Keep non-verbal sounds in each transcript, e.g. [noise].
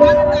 Ingkang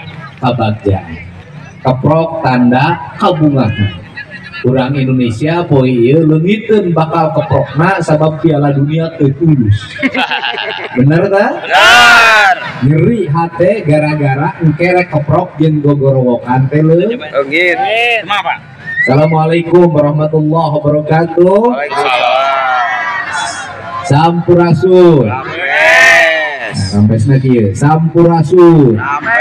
kebahagiaan. Keprok tanda kabungahan. Kurang Indonesia poe ieu leungiteun bakal keprokna sabab Piala Dunia teu tulus. [laughs] Bener tak? Benar. Nyeri hate gara-gara engkerek keprok jeung gogorowokan teh. Oh gitu. Kenapa? Assalamualaikum warahmatullahi wabarakatuh. Waalaikumsalam. Sampurasun. Sampesna kieu. Sampurasun. Rames.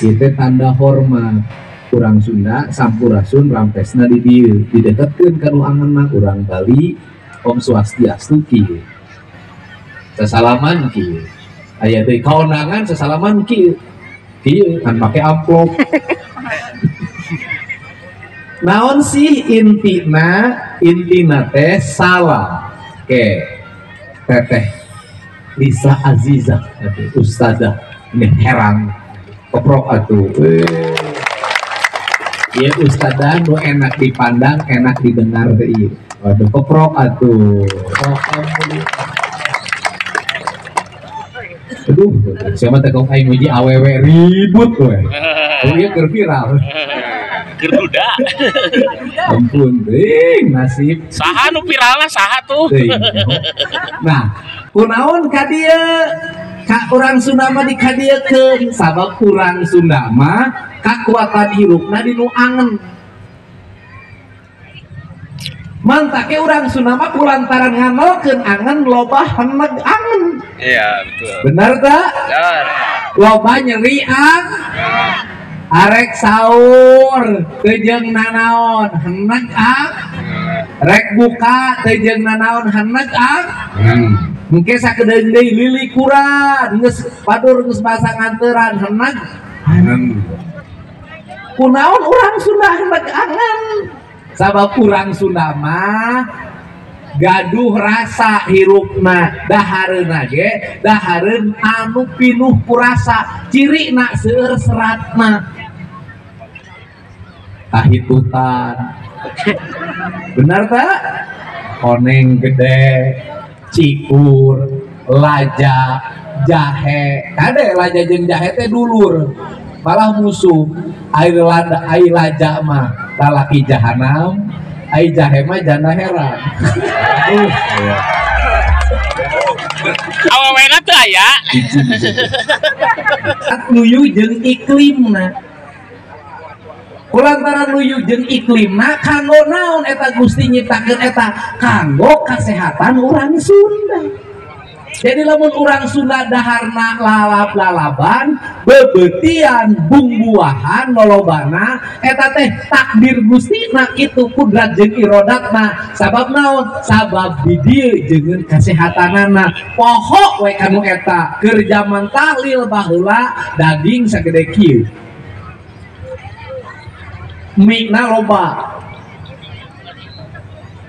Kita tanda hormat. Kurang Sunda sampurasun rampesna di dieu. Dideketkeun ka nu angeunna urang Bali Om Swastiastu kieu. Sesalaman kieu. Aya deui kaonangan sesalaman kieu. Kieu kan make amplop. [laughs] Naon sih intina intina teh salam ke teteh Lisa Aziza Ustazah ini heran keprok atuh. Iya Ustazah nu enak dipandang enak didengar teh ieu. Waduh. Keprok atuh. Aduh siapa teh kok aing muji awewe ribut we oh iya keur viral. Gerduda. ampun ting nasib. Saha nu viralna saha tuh? Nah, kunaon ka dieu? Ka urang Sunda mah dikadiekeun sabab urang Sunda mah kakuatan hirupna di nu angen. Mantake urang Sunda mah kulantaran nganolkeun angen loba heneg angen. Iya betul. Benar tak? Benar. Loba nyerian. Arek sahur tejeng nanaon heneg ah. Rek buka tejeng nanaon heneg ah. Mungkin sakedeung deui lilikuran geus padur geus basa nganteran heneg kunaon urang Sunda heneg angen sabab urang Sunda mah gaduh rasa hirupna dahareuna ge dahareun anu pinuh ku rasa cirina seueur seratna. Tahitutan benar tak? Koneng gede cikur laja jahe. Kade laja jeung jahe teh dulur. Malah musuh. Air lada air laja mah lalaki jahanam air jahe mah janda heran. Uh, Awewena tuh aya. nuyu jeung iklimna kulantaran nuyu jeung iklimna kanggo naon eta Gusti nyiptakeun eta? Kanggo kasehatan urang Sunda. Jadi lamun urang Sunda daharna lalap-lalaban bebetian bumbuahan lolobana eta teh takdir Gusti na itu kudrat jeung irodatna sabab naon? Sabab di dieu jeung kesehatanana poho we kanu eta keur zaman tahlil baheula daging sagede kieu mie-na loba.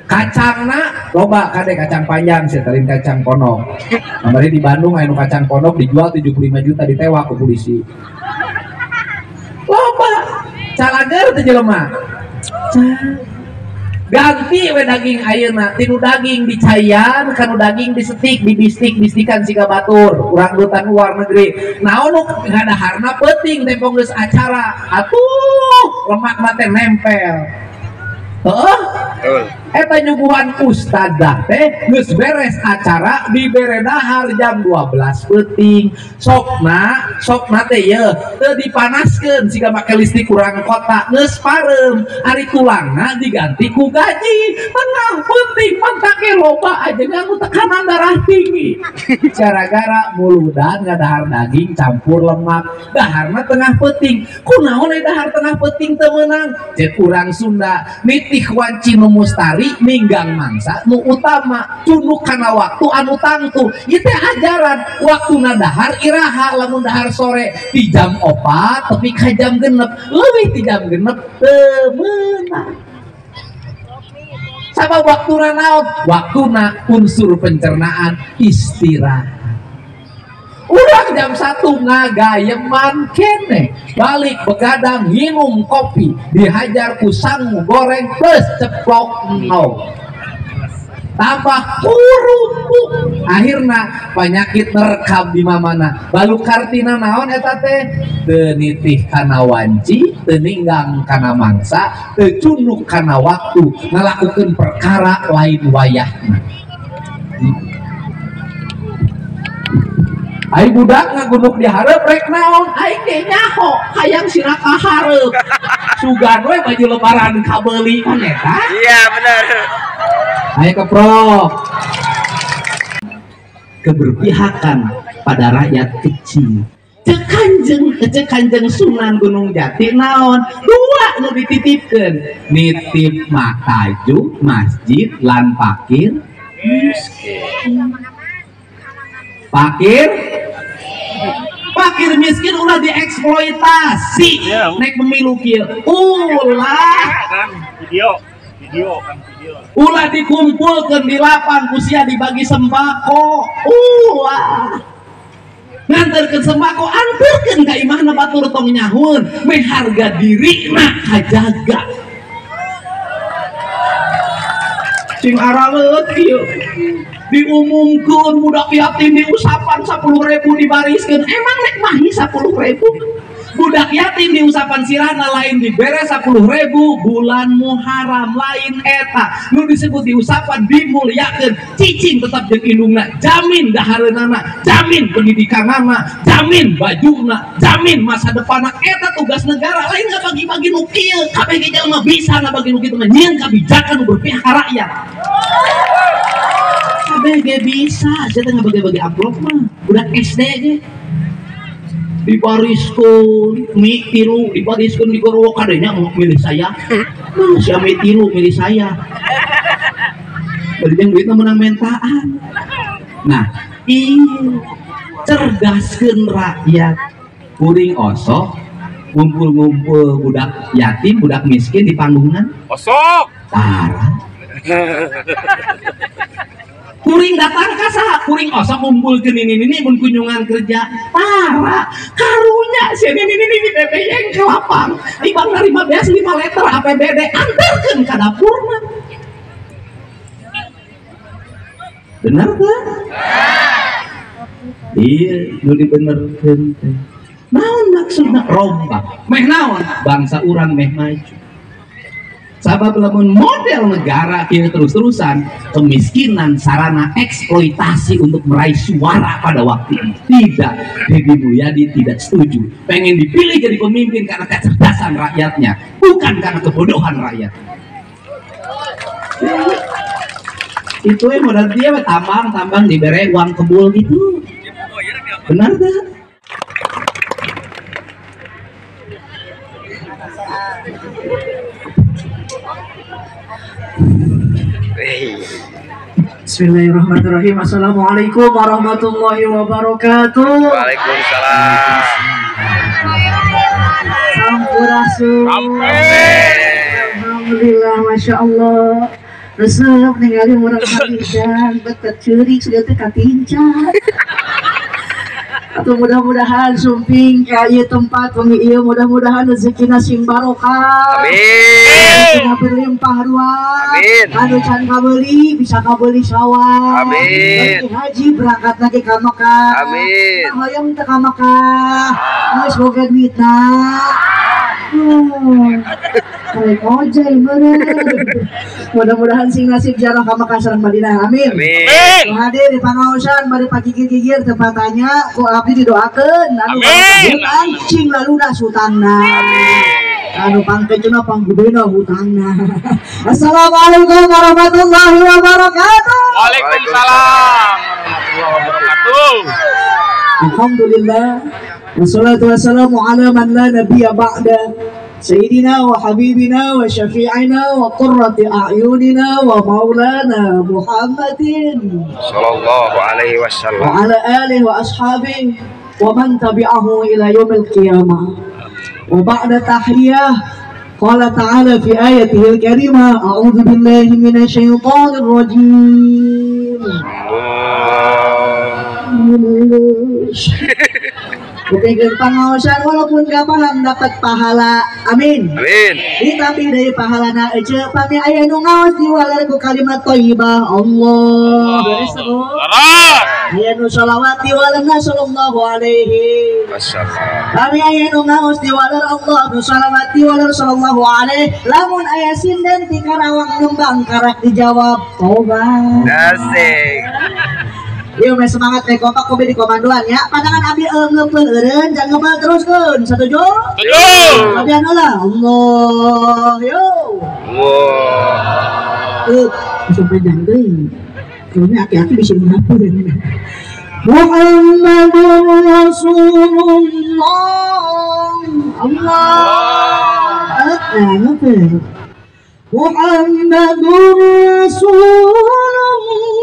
Kacangna loba. Kade kacang panjang setelin kacang ponok. Kemarin di Bandung anu kacang ponok dijual 75 juta ditewak ke polisi. Calager teh jelema ganti we daging ayeuna. Tinu daging dicayan kanu daging disetik dibistik bistikan siga batur urang dutan luar negeri. Naon nu ngadaharna penting tempo geus acara? Atuh lemak mate nempel. Heeh. Eta nyuguhan ustadzah teh. Geus beres acara dibere dahar jam 12 penting. Sokna sokna teh ye. Teu dipanaskeun siga make listrik kurang kota. Geus parem ari tulangna diganti ku gaji. Tenang penting mantake loba aja nganggo tekanan darah tinggi. Gara-gara muludan ngadahar daging campur lemak. Daharna tengah penting. Kunaon aya dahar tengah penting teu meunang urang Sunda. Nitih wanci nu mustari ninggang mangsa nu utama tunduk kana waktu anu tangtu. Teh ajaran waktuna dahar iraha lamun dahar sore di jam opat tapi ka jam genep. Leuwih ti jam genep teu meunang sama waktuna naon? Waktuna unsur pencernaan istirahat Urang jam satu ngagayeman kene balik begadang minum kopi. Dihajar ku sangu goreng plus ceplok no tambah kurupu akhirnya penyakit merekam di mamana balu kartina naon eta teh? Nitih kana wanci teu ninggang kana mangsa teu cunduk kana waktu. Ngalakukeun perkara lain wayahna Aing budak ngagunuk di hareup rek naon? Aing ge nyaho. Hayang sira ka hareup sugan we baju lebaran kabeuli kan eta Iya benar. ayo ke pro keberpihakan pada rakyat kecil. Cek kanjeng cek kanjeng sunan gunung jati naon? Dua nu dititipkeun. Nitip makaju masjid lan pakir. Pakir Pakir miskin ulah dieksploitasi. Iya. naik pemilu kieu ulah. Kan. Video, video kan video. ulah dikumpulkan di lapan usia dibagi sembako. Ulah. Nganterkeun sembako anterkeun ka imahna batur tong nyahun. Me harga diri nak kajaga. Sing araleut kieu diumumkan budak yatim diusapan 10 ribu dibariskan. Emang nek mahi 10 ribu? Budak yatim diusapan sirana lain dibere 10 ribu. Bulan muharam lain eta. Nu disebut diusapan dimuliakan. Cicing tetap jeung indungna jamin dahareunana jamin pendidikan nama jamin bajuna jamin masa depan. Eta tugas negara lain nggak bagi-bagi nu kieu. Kabeh jalma bisa ngabagi nu kitu mah nyieun kebijakan berpihak rakyat kabeh ge bisa saya tengah bagi-bagi amplop mah. Udah SD ge dibariskeun mi tilu. Dibariskeun di goro kadenya mau milih saya. Si mi tilu milih saya? Yang duitnya menang mentaan nah iya. Cerdaskeun rakyat. Kuring osok ngumpul-ngumpul budak yatim budak miskin di panggungan. Osok. parah [laughs] kuring datang ka saha kuring osok ngumpul ke ini ini mun kunjungan kerja. Parah karunya si ini ini ini bebe yang ke lapang. Ibang nerima beas 5 liter APBD antarkan ke dapurna bener kan? iya nu dibenerkeun teh. Naon maksudna? Rombak. Meh naon? Bangsa urang meh maju sabab lamun model negara ini terus-terusan kemiskinan sarana eksploitasi untuk meraih suara pada waktu ini tidak Deddy Mulyadi tidak setuju. Pengen dipilih jadi pemimpin karena kecerdasan rakyatnya bukan karena kebodohan rakyat. Itu yang modal dia tambang tambang diberi uang kebul gitu. Benar gak? Bismillahirrahmanirrahim. Assalamualaikum warahmatullahi wabarakatuh. Waalaikumsalam. Sampurasun. Alhamdulillah Masya Allah. Resep ningali orang kalijan Betet curi sudah teh katincan atau mudah-mudahan sumping ya ieu tempat wengi ieu mudah-mudahan rezekina sing barokah Amin. rezekina berlimpah ruah Amin. anu can kabeuli bisa kabeuli sawah Amin. Bagi haji berangkat lagi ka Mekah Amin. Nah, hoyong teu ka Mekah geus boga duitna Hmm. Kayak ojek bener. Mudah-mudahan sing nasib jarah ka Mekah sareng Madinah. Amin. Amin. Hadir di pangaosan bari pagigir-gigir tempat tanya ku abdi didoakeun anu Amin. hutang cing laluna sutangna. Anu pangkecuna panggudena hutangna. [laughs] Assalamualaikum warahmatullahi wabarakatuh. Waalaikumsalam warahmatullahi wabarakatuh. Alhamdulillah Wassalatu wassalamu ala man la nabiyya ba'da سيدنا وحبيبنا وشفيعنا وقرة أعيننا ومولانا محمد. صلى الله عليه وسلم. وعلى آله وأصحابه ومن تبعه إلى يوم القيامة. وبعد تحية قال تعالى في آيته الكريمة أعوذ بالله من الشيطان الرجيم. آه. [laughs] Kupikir pangawasan walaupun gak paham dapat pahala. Amin. Amin. Ini tapi dari pahala na ece pami aya nu ngawas di walar ku kalimat thayyibah Allah. Beres tuh. Laras. Aya nu shalawat di walarna sallallahu alaihi. Masyaallah. Kami aya nu ngawas di walar Allah nu shalawat di walar sallallahu alaihi. Lamun aya sinden ti karawang nembang karak dijawab tobat. Asik. Yuk, mes semangat teh kompak kopi di komandoan ya. Pandangan abi eh, ngepel eureun jangan ngebal teruskeun. Setuju? Setuju. Abian lah. Allah. Yo. Wow. Eh, bisa panjang deui. Kayaknya aki-aki bisa menghapur ini. Muhammadur Rasulullah. Allah. Ah, ngepel. Muhammadur Rasulullah.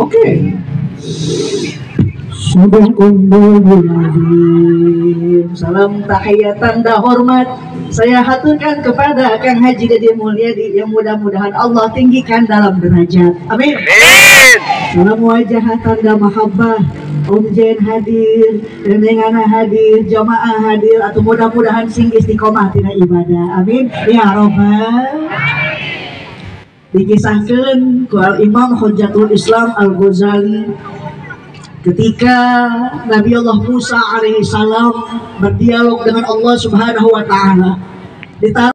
Oke. Sadaqallahuladzim Salam tahiyatan dah hormat Saya haturkan kepada Kang Haji Dede Mulyadi Yang mudah-mudahan Allah tinggikan dalam derajat Amin Amin. Salam wajah tanda mahabbah Om Jen hadir, Nenengana hadir, jamaah hadir, atau mudah-mudahan sing istiqomah tina ibadah. Amin. Ya Robbal. Dikisahkan ku Al Imam Hujjatul Islam Al Ghazali ketika Nabi Allah Musa alaihissalam berdialog dengan Allah Subhanahu wa taala. Ditaruh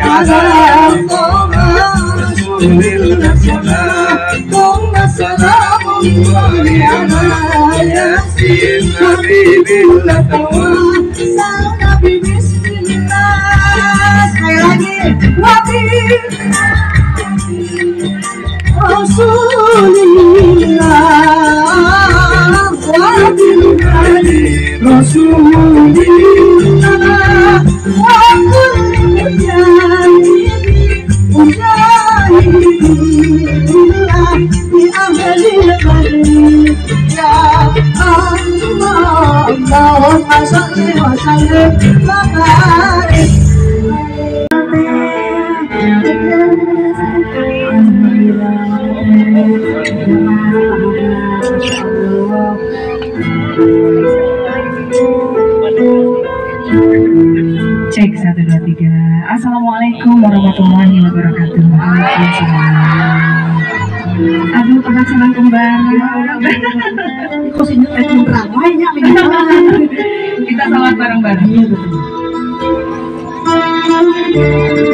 cada Thank you.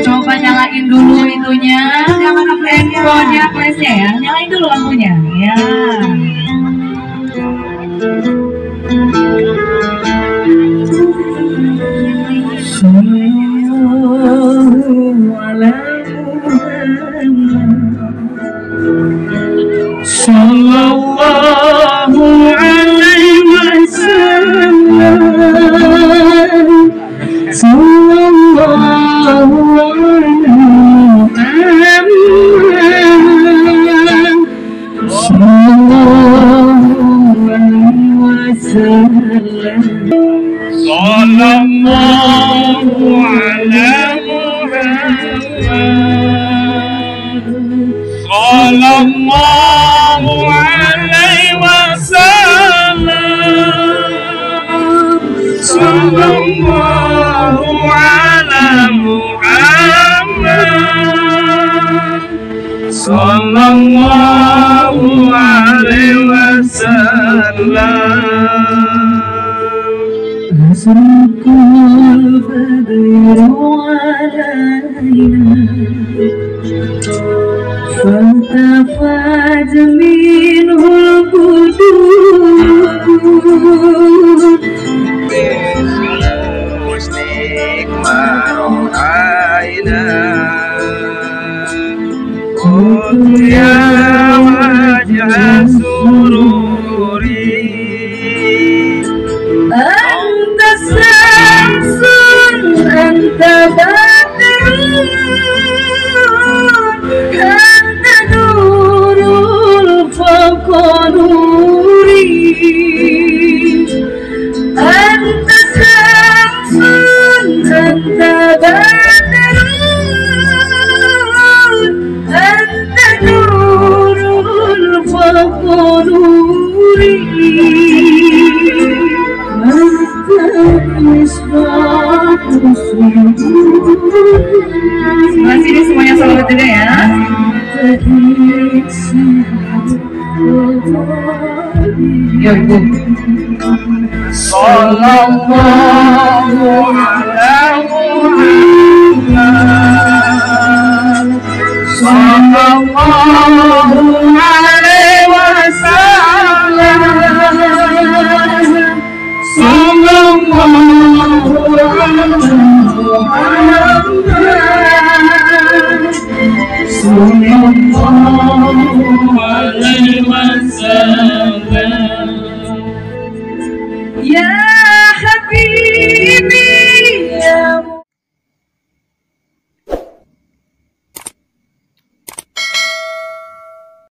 coba nyalain dulu itunya. Nyalain flashnya ya nyalain dulu lampunya. Ya علينا فانت فاجميل 我们在一有